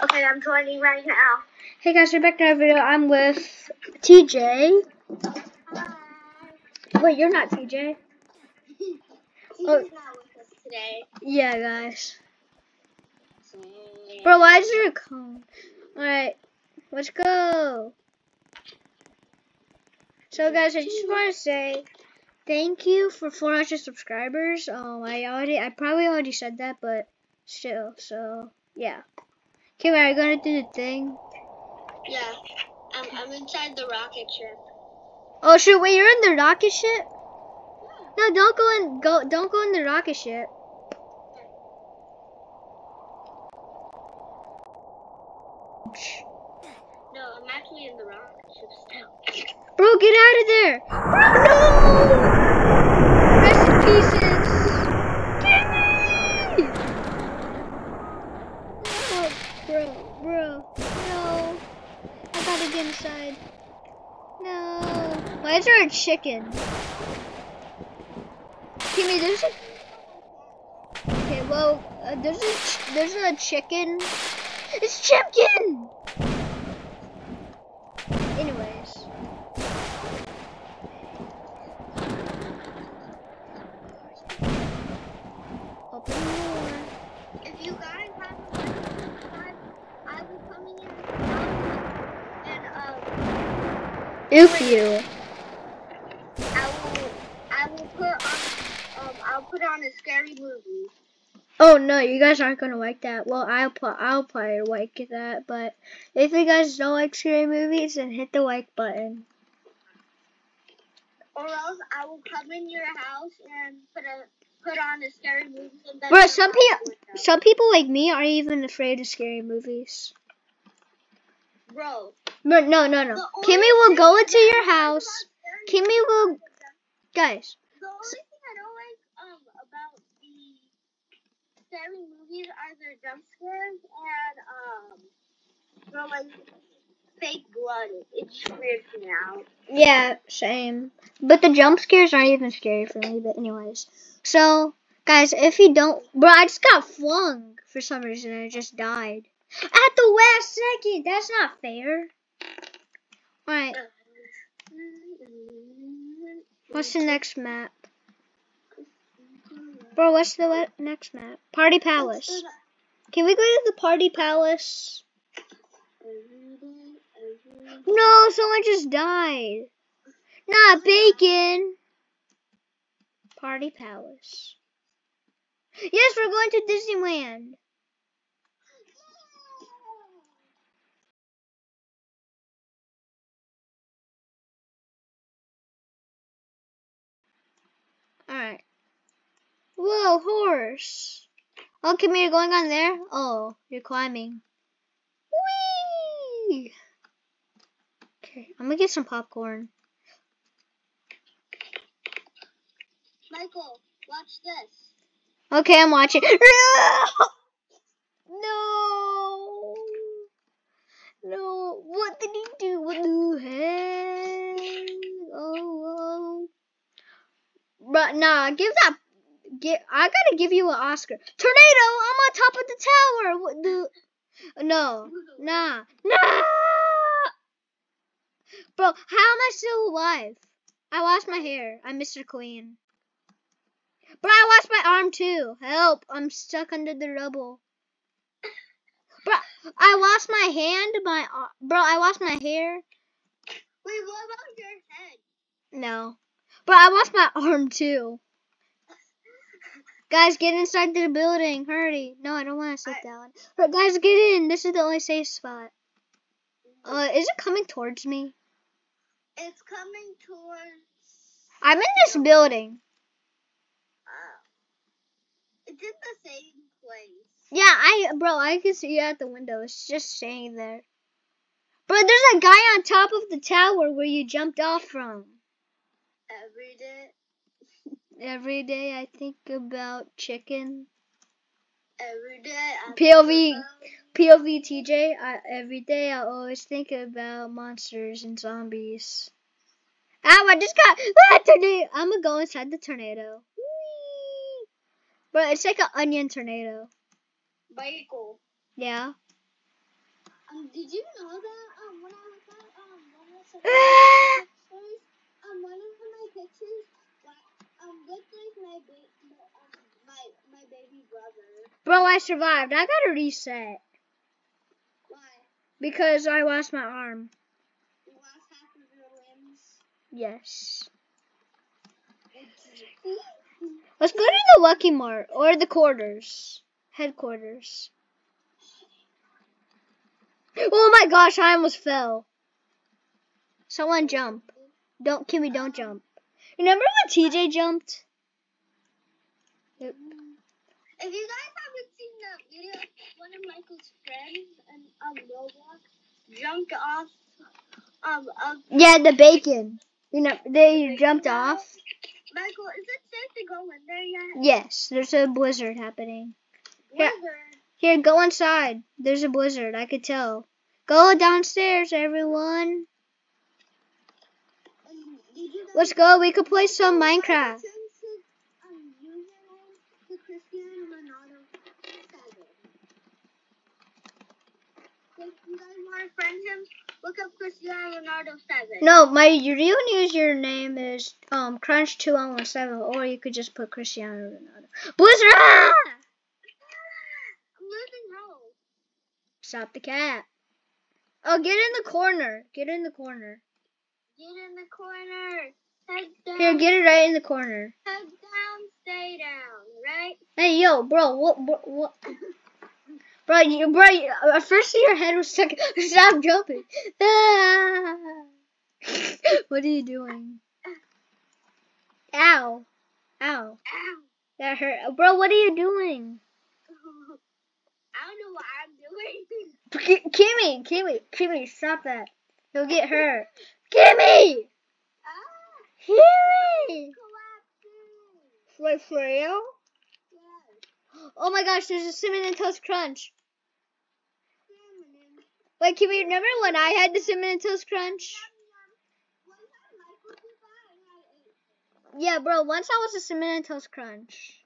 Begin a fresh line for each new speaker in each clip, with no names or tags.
Okay, I'm joining right now.
Hey guys, we're back to our video. I'm with TJ. Wait, you're not TJ.
He's
Oh.
not with us today.
Yeah, guys. Bro, why is a cone? Alright, let's go. So guys, I just want to say thank you for 400 subscribers. Um, I already, I probably already said that, but still, so yeah. Okay, we're you gonna do the thing?
Yeah, I'm, I'm inside the rocket ship.
Oh shoot! Wait, you're in the rocket ship? No, don't go in. Go, don't go in the rocket ship.
No, I'm actually in the rocket ship still.
Bro, get out of there! Bro, no! Rest in pieces. Dang it! Oh, bro, bro, no! I gotta get inside. No! Why is there a chicken? Kimmy, there's a. Okay, well, uh, there's a ch- there's a chicken. It's chicken. Anyways. Open the door.
If you guys have a time, I will come in and um,
If you.
I will, I will put on, um, I'll put on a scary movie.
Oh you guys aren't gonna like that. Well, I'll put I'll probably like that, but if you guys don't like scary movies, then hit the like button.
Or else I will come in your house and put a put on a scary movie.
Bro, some people some people like me aren't even afraid of scary movies.
Bro,
But no, no, no. Kimmy will go into your house. Kimmy will, guys.
The only thing I don't like um about the scary movies are their jump scares and um the like fake blood. It just weirds me out.
Yeah, same. But the jump scares aren't even scary for me. But anyways, so guys, if you don't, bro, I just got flung for some reason. and I just died at the last second. That's not fair. All right, what's the next map, bro? What's the next map? Party Palace. Can we go to the Party Palace? No, someone just died. Not bacon. Party Palace. Yes, we're going to Disneyland. Alright. Whoa, horse. Oh, come here, going on there? Oh, you're climbing. Whee! Okay, I'm gonna get some popcorn.
Michael, watch this.
Okay, I'm watching. No! No! What did he do? What the heck? Oh, oh. But nah, give that. Get. I gotta give you an Oscar. Tornado! I'm on top of the tower. What the? No, nah, nah. Bro, how am I still alive? I lost my hair. I'm Mr. Clean. Bro, I lost my arm too. Help! I'm stuck under the rubble. Bro, I lost my hand. My ar- bro, I lost my hair.
Wait, what about your head?
No, bro, I lost my arm too. Guys, get inside the building. Hurry! No, I don't want to sit
I-
down. But guys, get in. This is the only safe spot. Uh, is it coming towards me?
It's coming towards.
I'm in this building.
Uh, it's in the same place.
Yeah, I, bro, I can see you at the window. It's just staying there. Bro, there's a guy on top of the tower where you jumped off from.
Every day,
Every day I think about chicken.
every day. I
POV. POV TJ, I, every day I always think about monsters and zombies. Ow, I just got ah, tornado. I'm gonna go inside the tornado. Whee! But it's like an onion tornado.
Michael,
Yeah.
Um, did you know that um when I was at um one of the
Ah!
um one of my pictures, um looked like my ba- my, my my baby brother.
Bro, I survived. I gotta reset
Why?
because I lost my arm.
You lost half of your limbs.
Yes. Let's go to the Lucky Mart or the quarters. Headquarters. Oh my gosh, I almost fell. Someone jump. Don't, Kimmy, don't jump. Remember when TJ jumped? Yep.
If you guys haven't seen the video, one of Michael's friends and um Roblox jumped off um of
Yeah, the bacon. You know, they jumped off.
Michael, is it safe to go in there yet?
Yes, there's a blizzard happening. Yeah.
Blizzard.
Here, go inside. There's a blizzard, I could tell. Go downstairs, everyone.
Um, did you guys-
Let's go. We could play some Minecraft.
If you guys want to friend him, look up Cristiano Ronaldo seven.
No, my real username is um Crunch two one one seven, or you could just put Cristiano Ronaldo. Blizzard! Ah!
I'm losing hope.
Stop the cat. Oh, get in the corner. Get in the corner.
Get in the corner.
Here, get it right in the corner.
Head down. Stay down. Right.
Hey, yo, bro, what, what, what? Bro, you, bro, you, at first your head was stuck. Stop jumping. Ah. what are you doing? Ow. Ow.
Ow.
That hurt. Bro, what are you doing?
I don't know what I'm doing.
Ki- Kimmy, Kimmy, Kimmy, stop that. You'll get hurt. Kimmy!
Collapsing.
Wait, for real?
Yes.
Oh my gosh, there's a cinnamon toast crunch. Wait, we remember when I had the cinnamon toast crunch?
Yum, yum. One time Michael did that and I ate it.
Yeah, bro, once I was a cinnamon toast crunch.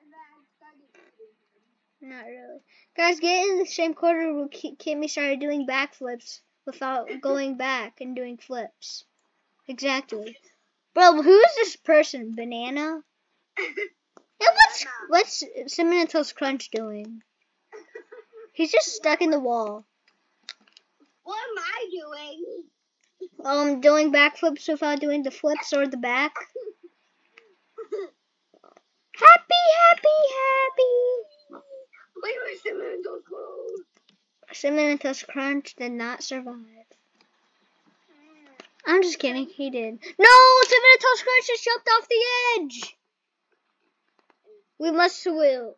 And then I started eating them.
Not really. Guys, get in the same quarter where Ki- Kimmy started doing backflips without going back and doing flips. Exactly. Bro, who is this person? Banana? And what's what's Cinnamon Crunch doing? He's just stuck in the wall.
What am I doing?
Um, doing backflips without doing the flips or the back. Happy, happy, happy.
Wait, wait, cinnamon toast close.
Cinnamon Toast Crunch did not survive. I'm just kidding. He did. No, Toast Crunch just jumped off the edge. We must will.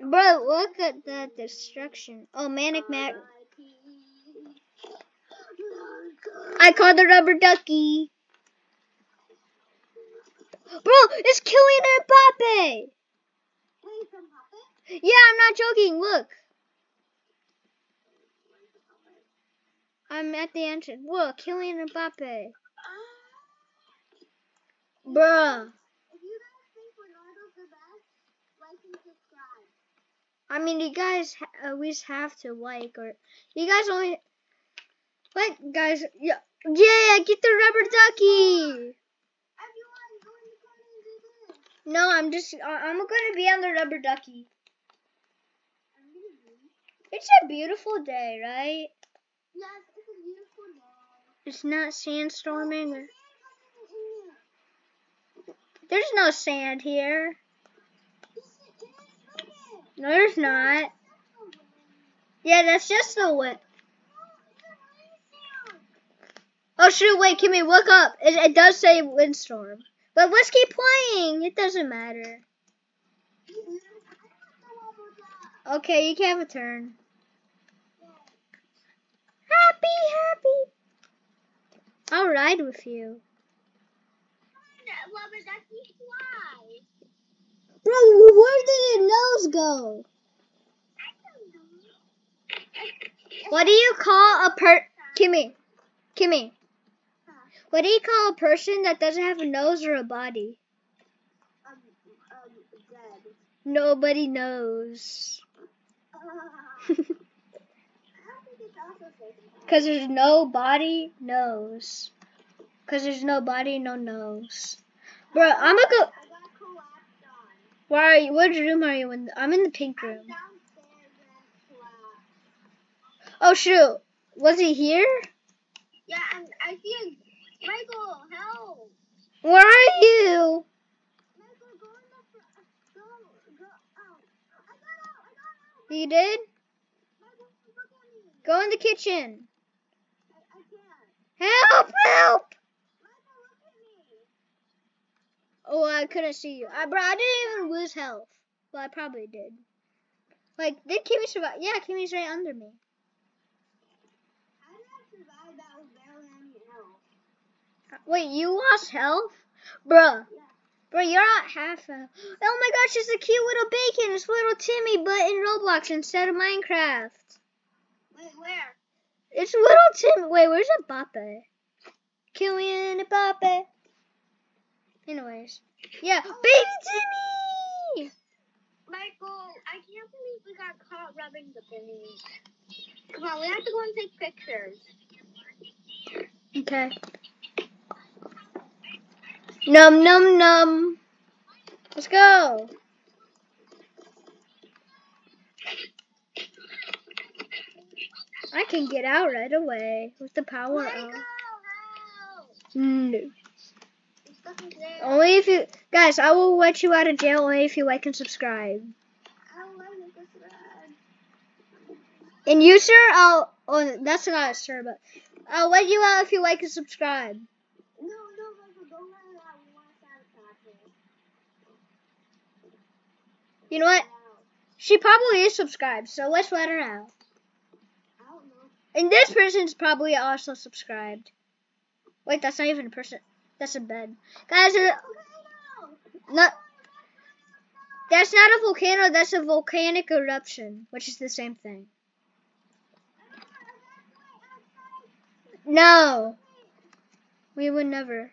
Bro, look at that destruction. Oh, Manic Mac. I called the rubber ducky. Bro, it's Kylian Mbappe.
Hey, from Puppet?
Yeah, I'm not joking. Look. I'm at the entrance. Look, Kylian Mbappe. Um, Bruh.
If you guys think Ronaldo's the best, like and subscribe.
I mean, you guys at least have to like, or you guys only like, guys. Yeah, yeah. Get the rubber ducky.
Everyone, go in the corner and do this.
No, I'm just. I'm gonna be on the rubber ducky.
I'm gonna do
It's a beautiful day, right?
Yes, it's a beautiful day.
It's not sandstorming. There's no sand here. No, there's not. Yeah, that's just the wind. Oh shoot! Wait, Kimmy, look up. It, it does say windstorm, but let's keep playing. It doesn't matter. Okay, you can have a turn. Happy, happy. I'll ride with you.
Rubber ducky fly.
Bro, where did your nose go?
I don't know.
What do you call a per Kimmy? Kimmy. What do you call a person that doesn't have a nose or a body?
Um, um.
Nobody knows.
Uh, also say that.
Cause there's no body nose. Cause there's no body, no nose. Bro, I'm gonna go. Where are you? Which room are you in? I'm in the pink room.
downstairs and collapsed.
Oh shoot, was he here?
Yeah, and I see him. Michael. Help!
Where are you?
Michael, go in the fr- go go out. I got out. I got out.
You did?
Michael, look at me.
Go in the kitchen.
I, I.
Help! Help! Oh, I couldn't see you. I, bro, I didn't even lose health. Well, I probably did. Like, did Kimmy survive? Yeah, Kimmy's right under me. Wait, you lost health? Bruh.
Yeah.
Bro, you're at half health. Oh my gosh, it's a cute little bacon. It's little Timmy, but in Roblox instead of Minecraft.
Wait, where?
It's little Tim. Wait, where's Mbappe? Kylian Mbappe. Anyways. Yeah, oh, baby Timmy!
Michael, I can't believe we got caught rubbing the penny. Come on, we have to go and take pictures.
Okay. Num num num. Let's go. I can get out right away with the power
Michael,
on.
help!
No.
I'm stuck in jail.
Only if you guys, I will let you out of jail only if you like and subscribe.
I don't like this red.
And you, sir, I'll. Oh, that's not a sir, but I'll let you out if you like and subscribe.
No, no, Michael, don't let it out. We want to sabotage it.
You know what?
Let.
She probably is subscribed, so let's let her out.
I don't know.
And this person's probably also subscribed. Wait, that's not even a person. That's a bed. Guys, uh,
Okay, no.
not, that's not a volcano, that's a volcanic eruption, which is the same thing. No. We would never.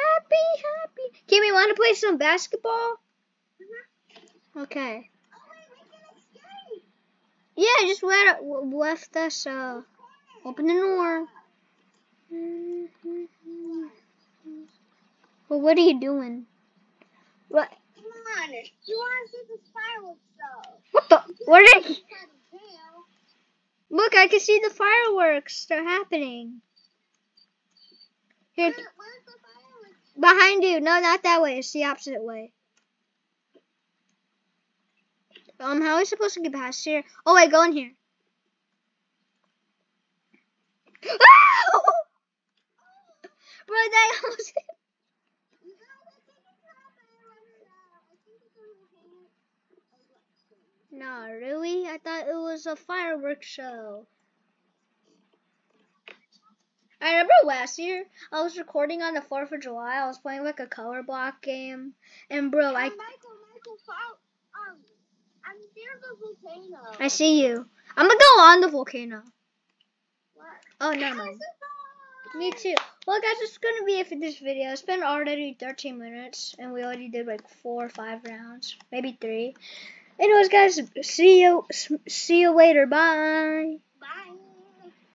Happy, happy. Kimmy, want to play some basketball? Okay.
Oh, wait, we can escape.
Yeah, just let left us, uh, open the door. Well, what are you doing? What?
Come on. You want to see the fireworks show?
What the? What are you?
Inside of jail.
Look, I can see the fireworks. They're happening. Here,
Where, the fireworks?
behind you. No, not that way. It's the opposite way. Um, how are we supposed to get past here? Oh, wait, go in here. Bro, that almost.
You I think it's not there right now. I think it's a volcanic eruption.
Nah, really? I thought it was a fireworks show. I remember last year I was recording on the 4th of July. I was playing like a color block game. And bro, I
Um, Michael, Michael, follow, I'm near the volcano.
I see you. I'm gonna go on the volcano.
What?
Oh, no, mind. Me too. Well, guys, it's gonna be it for this video. It's been already 13 minutes, and we already did like four or five rounds, maybe three. Anyways, guys, see you. See you later. Bye.